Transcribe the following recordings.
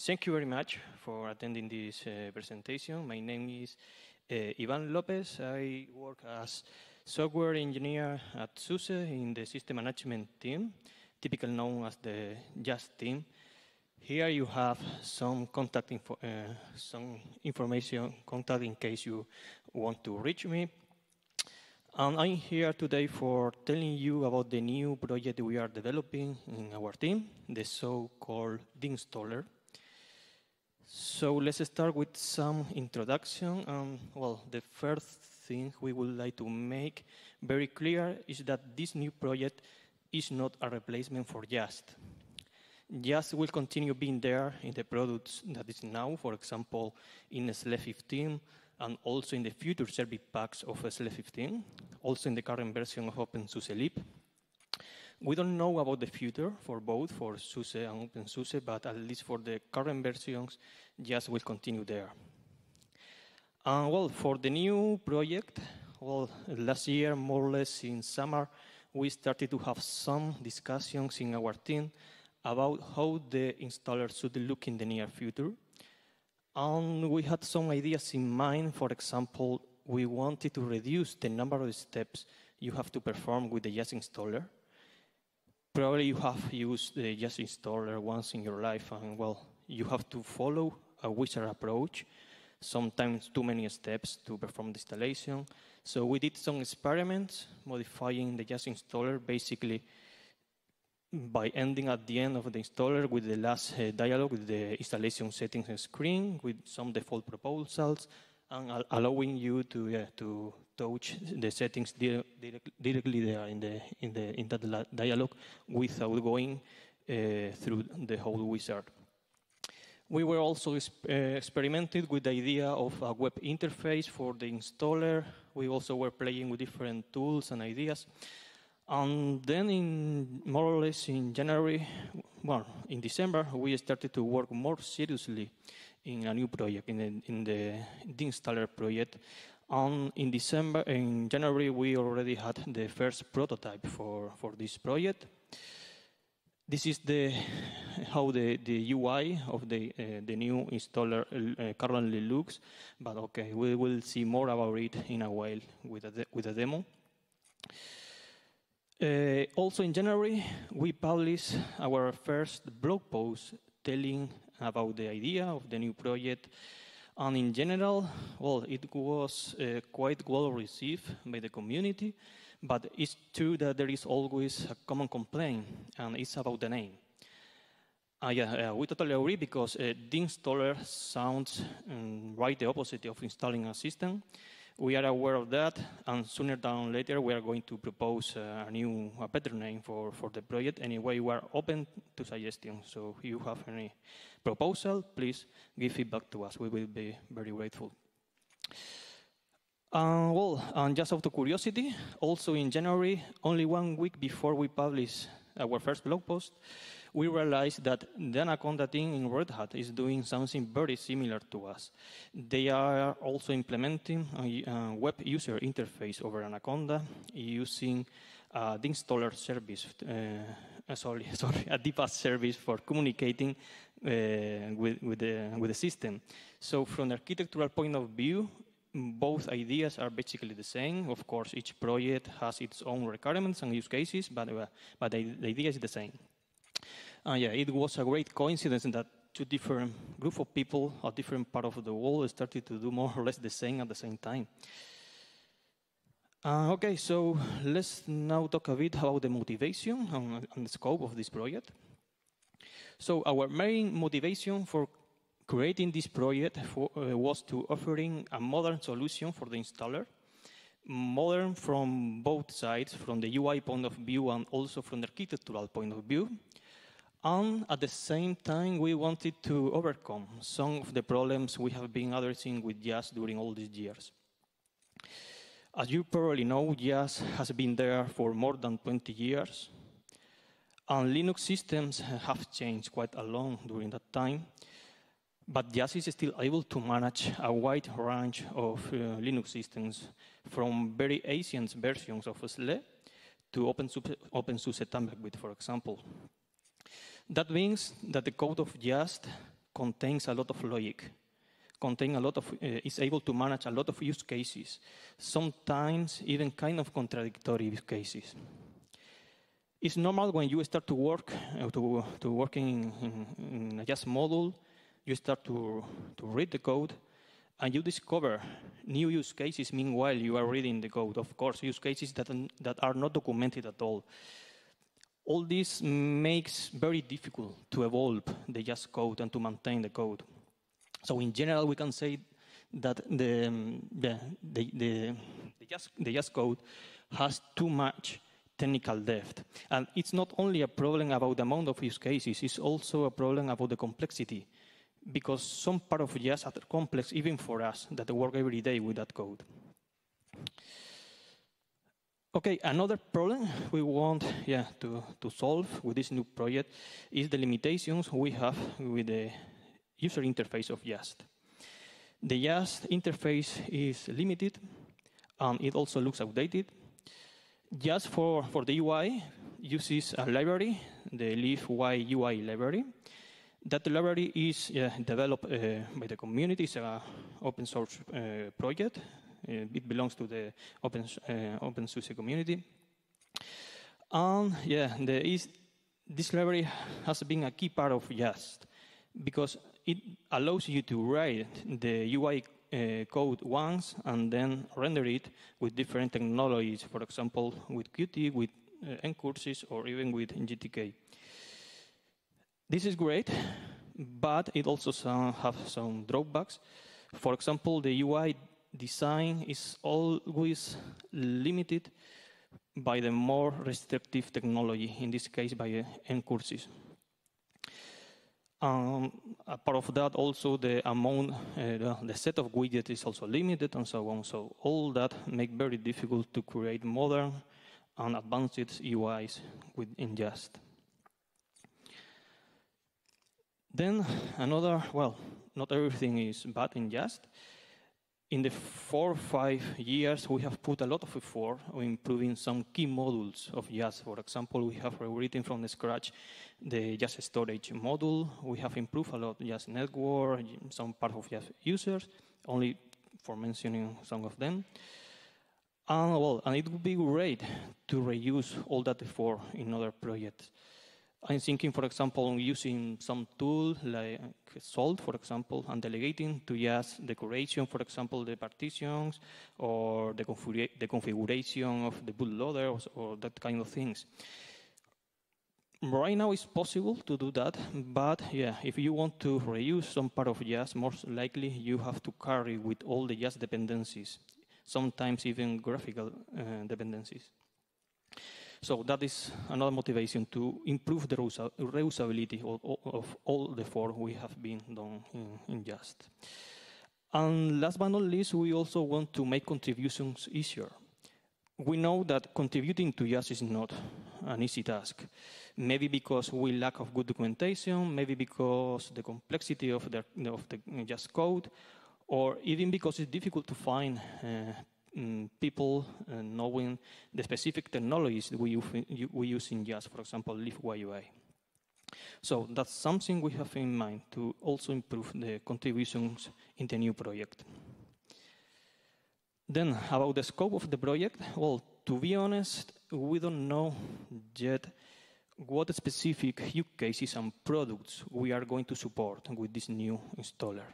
thank you very much for attending this uh, presentation. My name is uh, Ivan Lopez. I work as software engineer at SUSE in the system management team, typically known as the YaST team. Here you have some contact info, uh, some information contact in case you want to reach me. And I'm here today for telling you about the new project we are developing in our team, the so-called D-Installer. So let's start with some introduction. Um, well, the first thing we would like to make very clear is that this new project is not a replacement for YaST. YaST will continue being there in the products that is now, for example, in SLE 15 and also in the future service packs of SLE 15, also in the current version of OpenSUSE Leap. We don't know about the future for both, for SUSE and OpenSUSE, but at least for the current versions, YaST will continue there. Uh, well, for the new project, well, last year, more or less in summer, we started to have some discussions in our team about how the installer should look in the near future. And we had some ideas in mind. For example, we wanted to reduce the number of steps you have to perform with the YaST installer. Probably you have used the YaST installer once in your life, and well, you have to follow a wizard approach, sometimes too many steps to perform the installation. So we did some experiments modifying the YaST installer basically by ending at the end of the installer with the last uh, dialog with the installation settings screen with some default proposals and al allowing you to yeah, to touch the settings di directly there in the in the in that dialog without going uh, through the whole wizard. We were also uh, experimented with the idea of a web interface for the installer. We also were playing with different tools and ideas. And then in more or less in January, well, in December, we started to work more seriously in a new project, in the, in the D-Installer project. In December, in January, we already had the first prototype for, for this project. This is the, how the, the UI of the, uh, the new installer uh, currently looks, but okay, we will see more about it in a while with a, with a demo. Uh, also in January, we published our first blog post telling about the idea of the new project. And in general, well, it was uh, quite well received by the community, but it's true that there is always a common complaint, and it's about the name. Uh, yeah, uh, we totally agree because uh, installer sounds um, right the opposite of installing a system. We are aware of that, and sooner than later, we are going to propose uh, a new, a better name for, for the project. Anyway, we are open to suggestions. So if you have any proposal, please give feedback to us. We will be very grateful. Uh, well, and just out of curiosity, also in January, only one week before we publish our first blog post, we realized that the Anaconda team in Red Hat is doing something very similar to us. They are also implementing a web user interface over Anaconda using a installer service, uh, sorry, sorry, a D-Bus service for communicating uh, with, with, the, with the system. So from the architectural point of view, both ideas are basically the same. Of course, each project has its own requirements and use cases, but, uh, but the, the idea is the same. Uh, yeah, it was a great coincidence that two different group of people a different part of the world started to do more or less the same at the same time. Uh, okay, so let's now talk a bit about the motivation and, and the scope of this project. So our main motivation for creating this project for, uh, was to offering a modern solution for the installer, modern from both sides, from the UI point of view and also from the architectural point of view, and at the same time, we wanted to overcome some of the problems we have been addressing with YaST during all these years. As you probably know, YaST has been there for more than 20 years. And Linux systems have changed quite a lot during that time. But YaST is still able to manage a wide range of uh, Linux systems, from very ancient versions of SLE to OpenSUSE, OpenSUSE Tumbleweed, for example. That means that the code of YaST contains a lot of logic, contain a lot of, uh, is able to manage a lot of use cases, sometimes even kind of contradictory use cases. It's normal when you start to work, uh, to, to working in, in a YaST module, you start to, to read the code, and you discover new use cases meanwhile you are reading the code. Of course, use cases that, that are not documented at all. All this makes very difficult to evolve the YaST code and to maintain the code. So in general, we can say that the, um, the, the, the, the, the code has too much technical depth. And it's not only a problem about the amount of use cases, it's also a problem about the complexity. Because some part of YaST are complex even for us that work every day with that code. Okay, another problem we want yeah, to, to solve with this new project is the limitations we have with the user interface of YaST. The YaST interface is limited, and it also looks outdated. YaST for, for the UI, uses a library, the libyui library. That library is uh, developed uh, by the community. It's an open source uh, project. Uh, it belongs to the open, uh, OpenSUSE community. And yeah, is, this library has been a key part of YaST because it allows you to write the UI uh, code once and then render it with different technologies, for example, with Qt, with uh, ncurses, or even with GTK. This is great, but it also some, have some drawbacks. For example, the UI design is always limited by the more restrictive technology, in this case by uh, ncurses. Um, part of that, also the amount, uh, the, set of widgets is also limited and so on. So all that make very difficult to create modern and advanced UIs within YaST. Then another, well, not everything is bad in YaST. In the four or five years, we have put a lot of effort on improving some key modules of YaST. For example, we have rewritten from scratch the YaST storage module. We have improved a lot YaST network, some part of YaST users, only for mentioning some of them. And well, and it would be great to reuse all that effort in other projects. I'm thinking, for example, on using some tool like Salt, for example, and delegating to YaST decoration, for example, the partitions or the, configura the configuration of the bootloader or, or that kind of things. Right now it's possible to do that, but yeah, if you want to reuse some part of YaST, most likely you have to carry with all the YaST dependencies, sometimes even graphical uh, dependencies. So that is another motivation to improve the reusability of, of all the four we have been done in, in YaST. And last but not least, we also want to make contributions easier. We know that contributing to YaST is not an easy task. Maybe because we lack of good documentation, maybe because the complexity of the, of the code, or even because it's difficult to find uh, um, people uh, knowing the specific technologies we we use in YaST, for example, libyui. So that's something we have in mind to also improve the contributions in the new project. Then about the scope of the project, well, to be honest, we don't know yet what specific use cases and products we are going to support with this new installer.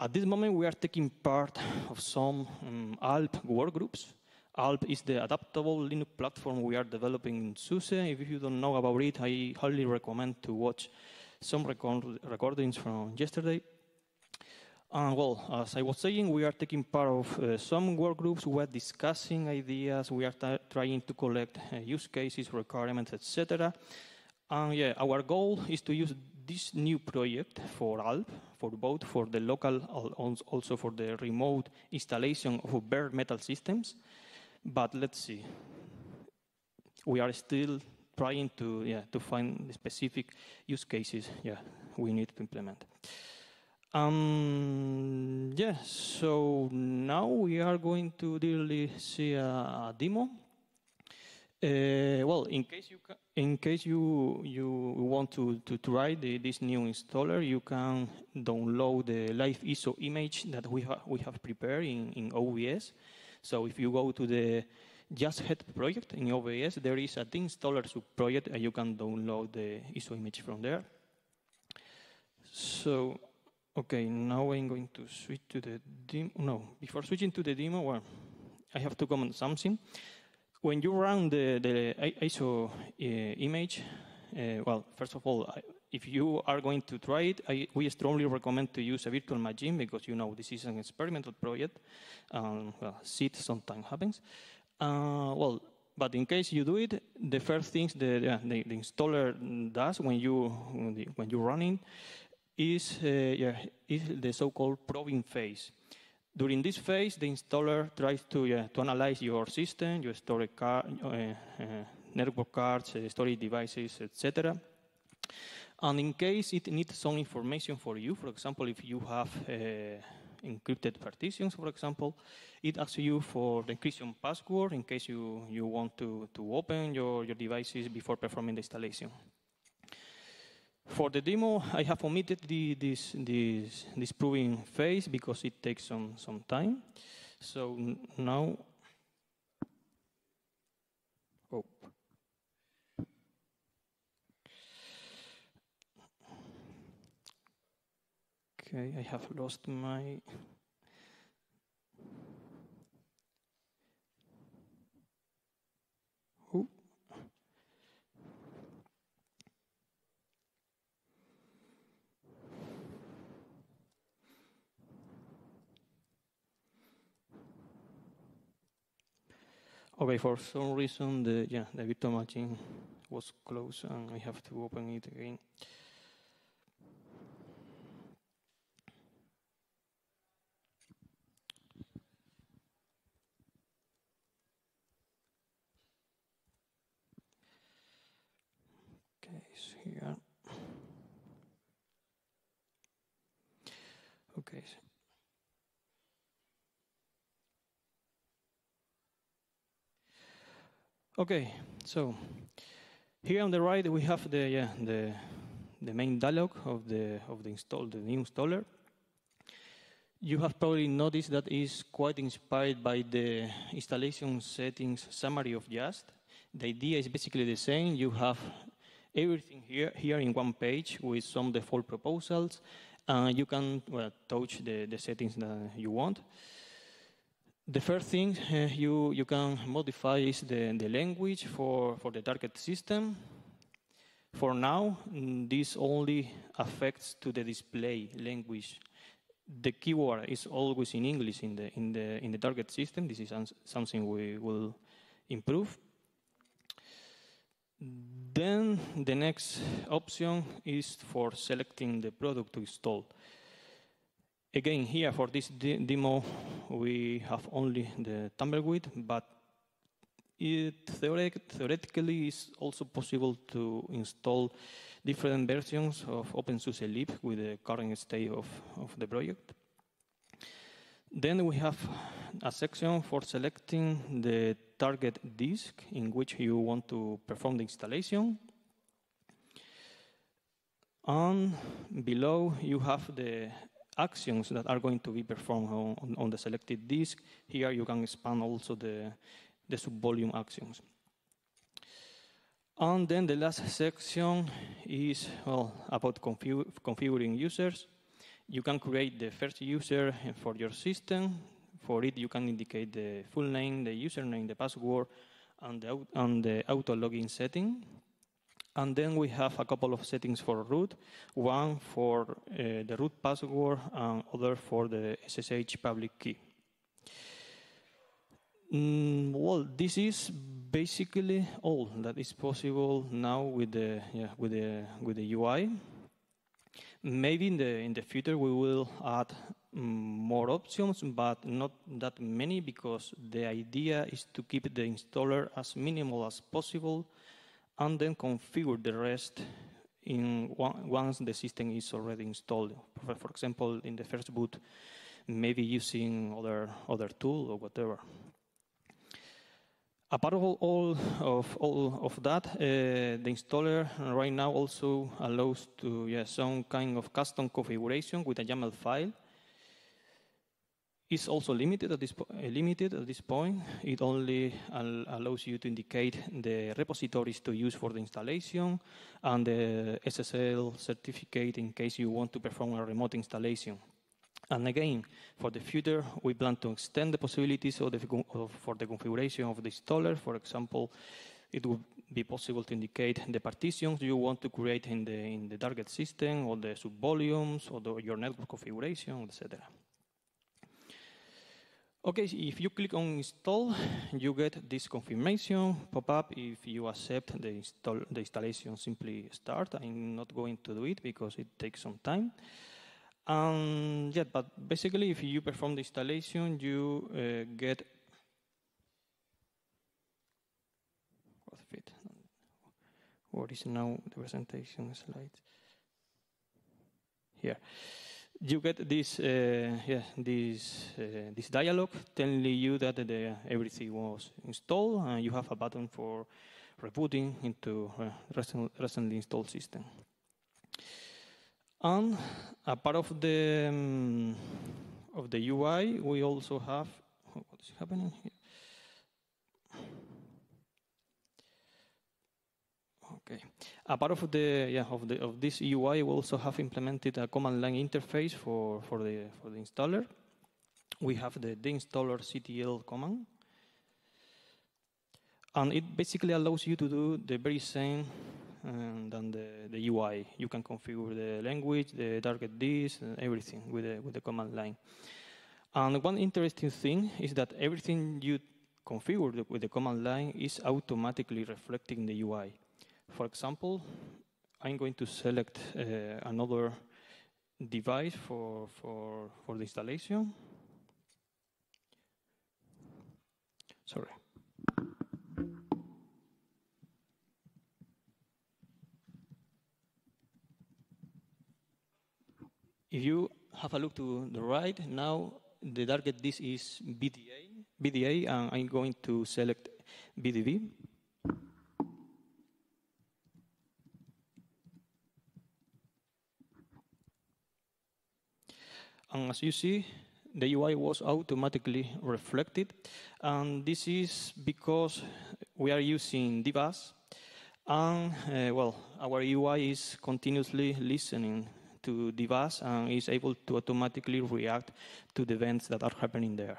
At this moment, we are taking part of some um, ALP workgroups. ALP is the adaptable Linux platform we are developing in SUSE. If you don't know about it, I highly recommend to watch some record recordings from yesterday. And well, as I was saying, we are taking part of uh, some work groups. We are discussing ideas. We are trying to collect uh, use cases, requirements, etc. And yeah, our goal is to use this new project for ALP, for both for the local, also for the remote installation of bare metal systems. But let's see. We are still trying to, yeah, to find the specific use cases yeah, we need to implement. Um, yeah, so now we are going to really see a, a demo. Uh, well, in case you in case you you want to to try the, this new installer, you can download the live ISO image that we have we have prepared in in OBS. So if you go to the YaST:Head project in OBS, there is a installer subproject, and you can download the ISO image from there. So, okay, now I'm going to switch to the demo. No, before switching to the demo, well, I have to comment something when you run the, the ISO uh, image, uh, well, first of all, if you are going to try it, I, we strongly recommend to use a virtual machine because you know this is an experimental project. Um, well, seed sometimes happens. Uh, well, but in case you do it, the first things the, the, the installer does when you when you run it is uh, yeah, is the so-called probing phase. During this phase, the installer tries to, uh, to analyze your system, your storage card, uh, uh, network cards, storage devices, etc. And in case it needs some information for you, for example, if you have encrypted partitions, for example, it asks you for the encryption password in case you, you want to, to open your, your devices before performing the installation. For the demo, I have omitted the, this, this, this proving phase because it takes some, some time. So now, oh. Okay, I have lost my Okay, for some reason the yeah the virtual machine was closed and I have to open it again. Okay, so here. Okay. So Okay, so here on the right we have the yeah, the the main dialog of the of the install the new installer. You have probably noticed that is quite inspired by the installation settings summary of YaST. The idea is basically the same. You have everything here here in one page with some default proposals, and you can well, touch the, the settings that you want. The first thing uh, you, you can modify is the, the language for, for the target system. For now, mm, this only affects to the display language. The keyword is always in English in the, in the, in the target system. This is something we will improve. Then the next option is for selecting the product to install. Again, here for this de demo, we have only the tumbleweed, but it theoretically is also possible to install different versions of OpenSUSE Leap with the current state of, of the project. Then we have a section for selecting the target disk in which you want to perform the installation. And below you have the actions that are going to be performed on, on the selected disk. Here you can expand also the, the subvolume actions. And then the last section is well, about config configuring users. You can create the first user for your system. For it, you can indicate the full name, the username, the password, and the, and the auto login setting. And then we have a couple of settings for root, one for uh, the root password and other for the SSH public key. Mm, well, this is basically all that is possible now with the yeah, with the with the UI. Maybe in the in the future we will add mm, more options, but not that many because the idea is to keep the installer as minimal as possible and then configure the rest in once the system is already installed. For, for, example, in the first boot, maybe using other other tool or whatever. Apart of all, of all of that, uh, the installer right now also allows to yeah, some kind of custom configuration with a YAML file. It's also limited at this, uh, limited at this point. It only al allows you to indicate the repositories to use for the installation and the SSL certificate in case you want to perform a remote installation. And again, for the future, we plan to extend the possibilities the, of, for the configuration of the installer. For example, it would be possible to indicate the partitions you want to create in the, in the target system, or the subvolumes, or the, your network configuration, etc. Okay, if you click on install, you get this confirmation pop-up. If you accept the, install, the installation, simply start. I'm not going to do it because it takes some time. Um, yeah, but basically, if you perform the installation, you uh, get? What is now the presentation slide? Here, you get this uh, yeah this uh, this dialog telling you that the, everything was installed, and you have a button for rebooting into uh, recently installed system. And a part of the um, of the UI, we also have what is happening here. Okay. A part of the yeah of the of this UI, we also have implemented a command line interface for for the for the installer. We have the dinstallerctl command, and it basically allows you to do the very same um, and then the, the UI. You can configure the language, the target disk, and everything with the, with the command line. And one interesting thing is that everything you configure with the command line is automatically reflecting the UI. For example, I'm going to select uh, another device for, for, for the installation. Sorry. If you have a look to the right, now the target disk is vda, vda and I'm going to select vdb. And as you see, the UI was automatically reflected. And this is because we are using DBus. And, uh, well, our UI is continuously listening to DBus and is able to automatically react to the events that are happening there.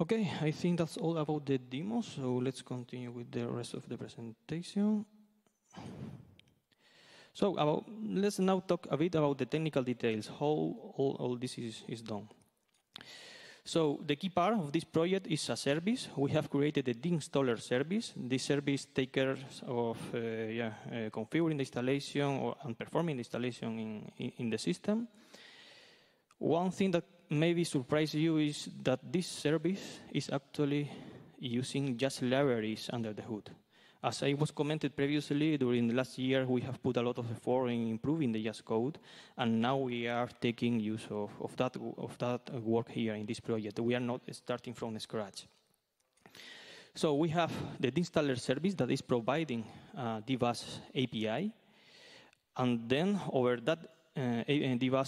Okay, I think that's all about the demo, so let's continue with the rest of the presentation. So about, let's now talk a bit about the technical details, how all, all this is, is done. So the key part of this project is a service. We have created a installer service. This service takes care of uh, yeah, uh, configuring the installation or, and performing the installation in, in, in, the system. One thing that maybe surprise you is that this service is actually using YaST libraries under the hood. As I was commented previously, during the last year, we have put a lot of effort in improving the YaST code, and now we are taking use of, of, that, of that work here in this project. We are not starting from scratch. So we have the installer service that is providing uh, DBus API, and then over that uh,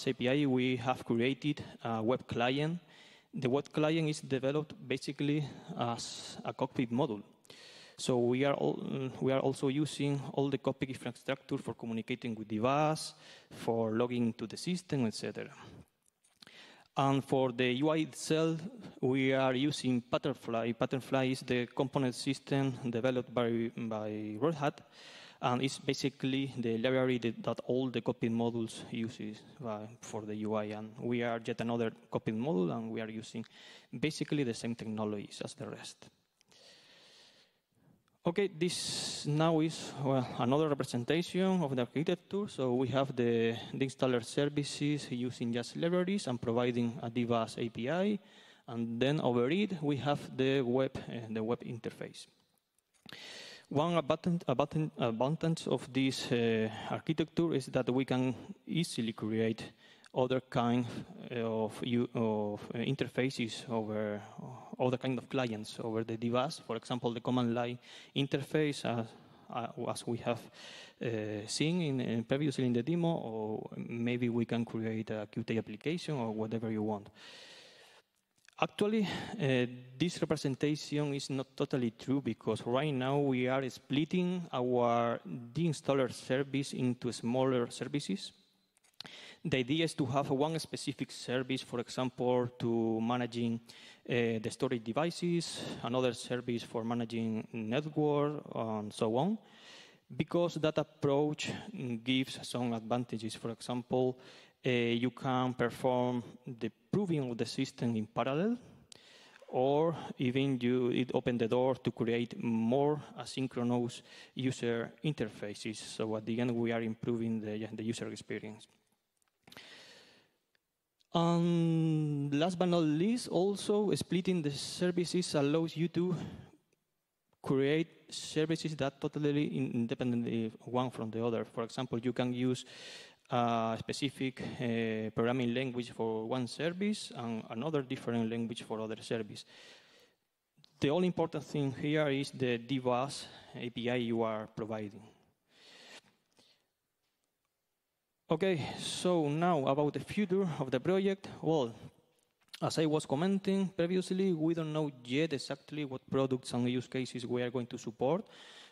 API, we have created a web client. The web client is developed basically as a cockpit module. So we are, all, we are also using all the Cockpit infrastructure for communicating with DBus, for logging to the system, etc. And for the UI itself, we are using Patternfly. Patternfly is the component system developed by, by Red Hat, and it's basically the library that, that all the Cockpit modules uses uh, for the UI. And we are yet another Cockpit module, and we are using basically the same technologies as the rest. Okay, this now is well, another representation of the architecture. So we have the, the installer services using YaST libraries and providing a DBus API. And then over it, we have the web, uh, the web interface. One advantage of this uh, architecture is that we can easily create other kind of, of interfaces over other kind of clients over the device. For example, the command line interface, as, uh, as we have uh, seen in, in previously in the demo, or maybe we can create a Qt application or whatever you want. Actually, uh, this representation is not totally true because right now we are splitting our D-Installer service into smaller services. The idea is to have one specific service, for example, to managing uh, the storage devices, another service for managing network, and so on. Because that approach gives some advantages. For example, uh, you can perform the proving of the system in parallel, or even you it open the door to create more asynchronous user interfaces. So at the end, we are improving the, the user experience. And last but not least, also splitting the services allows you to create services that totally independently one from the other. For example, you can use a specific uh, programming language for one service and another different language for other service. The all important thing here is the DBus API you are providing. Okay, so now about the future of the project. Well, as I was commenting previously, we don't know yet exactly what products and use cases we are going to support,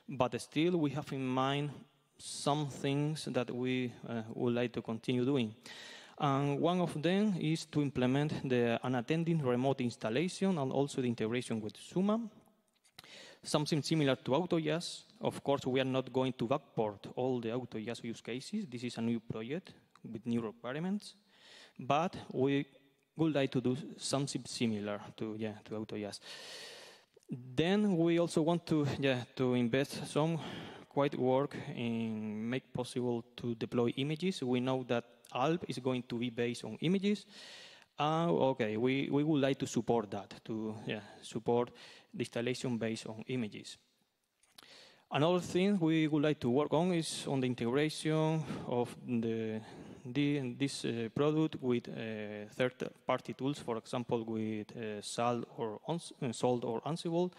but still we have in mind some things that we uh, would like to continue doing. And one of them is to implement the unattended remote installation and also the integration with Suma. Something similar to AutoYaST. Of course, we are not going to backport all the AutoYaST use cases. This is a new project with new requirements. But we would like to do something similar to, yeah, to AutoYaST. Then we also want to, yeah, to invest some quite work in make possible to deploy images. We know that ALP is going to be based on images. Uh, okay, we, we would like to support that, to yeah, support installation based on images. Another thing we would like to work on is on the integration of the, the this uh, product with uh, third-party tools, for example, with uh, Salt or, Salt or Ansible,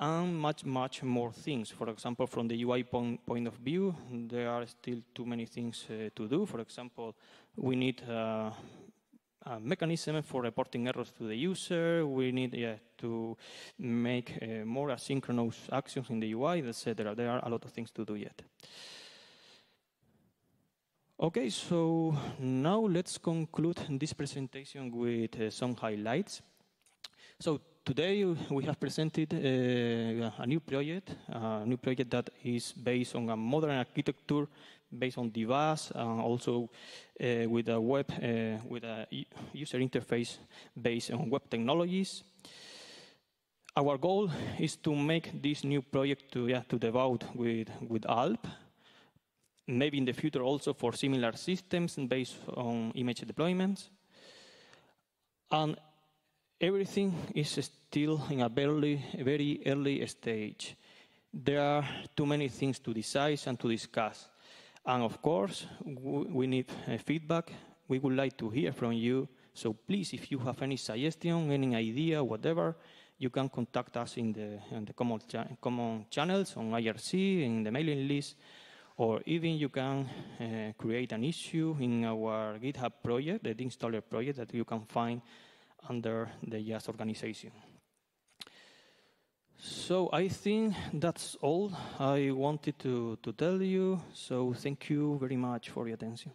and much, much more things. For example, from the UI point, point of view, there are still too many things uh, to do. For example, we need uh, a mechanism for reporting errors to the user. We need yeah, to make uh, more asynchronous actions in the UI, etc. There are a lot of things to do yet. Okay, so now let's conclude this presentation with uh, some highlights. So today we have presented uh, a new project, a new project that is based on a modern architecture based on DBus, and also uh, with a web, uh, with a user interface based on web technologies. Our goal is to make this new project to, yeah, to devote with, with ALP, maybe in the future also for similar systems based on image deployments. And everything is still in a very, very early stage. There are too many things to decide and to discuss. And of course, we need uh, feedback. We would like to hear from you. So please, if you have any suggestion, any idea, whatever, you can contact us in the, in the common, cha common channels on IRC, in the mailing list, or even you can uh, create an issue in our GitHub project, the installer project that you can find under the YaST organization. So I think that's all I wanted to, to tell you. So thank you very much for your attention.